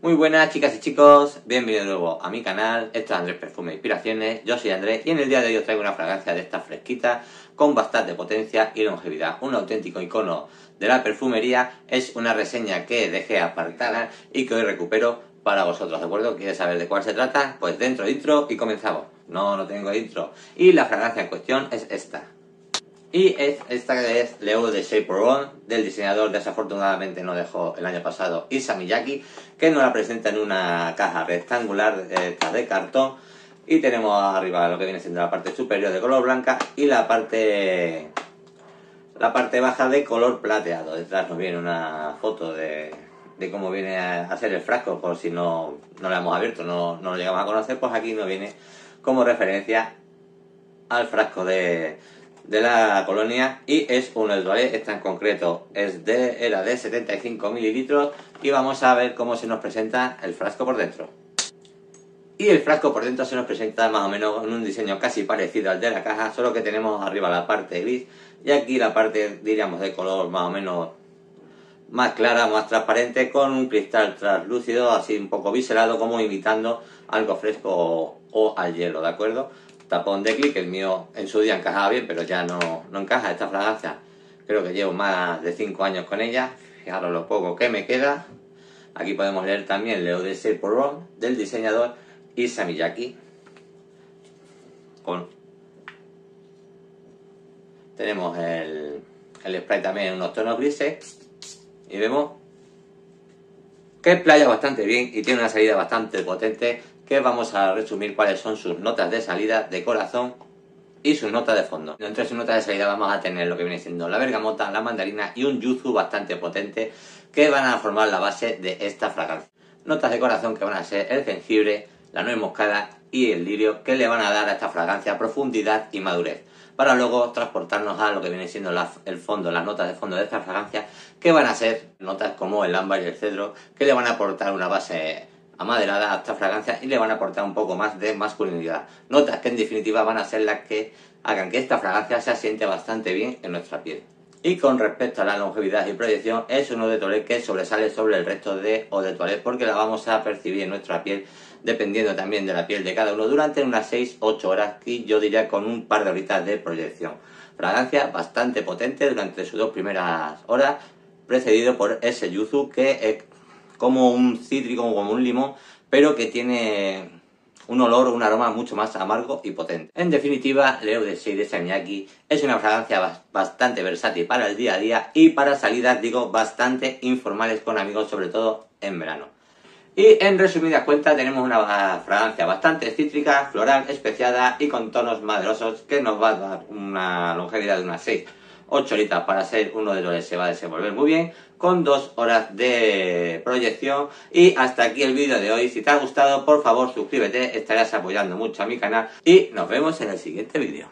Muy buenas chicas y chicos, bienvenidos de nuevo a mi canal, esto es Andrés Perfume Inspiraciones, yo soy Andrés y en el día de hoy os traigo una fragancia de esta fresquita con bastante potencia y longevidad, un auténtico icono de la perfumería, es una reseña que dejé apartada y que hoy recupero para vosotros, ¿de acuerdo? ¿Quieres saber de cuál se trata? Pues dentro intro y comenzamos. No, no tengo intro. Y la fragancia en cuestión es esta. Y esta es Leo de Shape One, del diseñador desafortunadamente no dejó el año pasado Isa Miyaki, que nos la presenta en una caja rectangular de cartón. Y tenemos arriba lo que viene siendo la parte superior de color blanca y la parte la parte baja de color plateado. Detrás nos viene una foto de, cómo viene a, ser el frasco, por si no, no lo hemos abierto, no, no lo llegamos a conocer, pues aquí nos viene como referencia al frasco de, de la colonia y es un ¿vale? Esta en concreto es de, era de 75 mililitros y vamos a ver cómo se nos presenta el frasco por dentro. Y el frasco por dentro se nos presenta más o menos en un diseño casi parecido al de la caja, solo que tenemos arriba la parte gris y aquí la parte, diríamos, de color más o menos más clara, más transparente, con un cristal translúcido, así un poco biselado, como imitando algo fresco o al hielo, ¿de acuerdo? Tapón de clic, el mío en su día encajaba bien, pero ya no, no encaja esta fragancia. Creo que llevo más de 5 años con ella, fijaros lo poco que me queda. Aquí podemos leer también Leo de Ron del diseñador Isa Miyaki. Con... Tenemos el, el spray también en unos tonos grises y vemos que playa bastante bien y tiene una salida bastante potente que vamos a resumir cuáles son sus notas de salida de corazón y sus notas de fondo. Entre sus notas de salida vamos a tener lo que viene siendo la bergamota, la mandarina y un yuzu bastante potente que van a formar la base de esta fragancia. Notas de corazón que van a ser el jengibre, la nuez moscada y el lirio que le van a dar a esta fragancia profundidad y madurez para luego transportarnos a lo que viene siendo el fondo, las notas de fondo de esta fragancia, que van a ser notas como el ámbar y el cedro, que le van a aportar una base amaderada a esta fragancia y le van a aportar un poco más de masculinidad. Notas que en definitiva van a ser las que hagan que esta fragancia se asiente bastante bien en nuestra piel. Y con respecto a la longevidad y proyección, es uno de toilette que sobresale sobre el resto de o de toilette porque la vamos a percibir en nuestra piel dependiendo también de la piel de cada uno durante unas 6-8 horas y yo diría con un par de horitas de proyección. Fragancia bastante potente durante sus dos primeras horas, precedido por ese yuzu que como un cítrico, como un limón, pero que tiene un olor un aroma mucho más amargo y potente. En definitiva, Leo de 6 de Samyaki es una fragancia bastante versátil para el día a día y para salidas, digo, bastante informales con amigos, sobre todo en verano. Y en resumidas cuentas tenemos una fragancia bastante cítrica, floral, especiada y con tonos maderosos que nos va a dar una longevidad de unas 6 8 horitas para ser uno de los que se va a desenvolver muy bien, con 2 horas de proyección. Y hasta aquí el vídeo de hoy. Si te ha gustado, por favor suscríbete, estarás apoyando mucho a mi canal y nos vemos en el siguiente vídeo.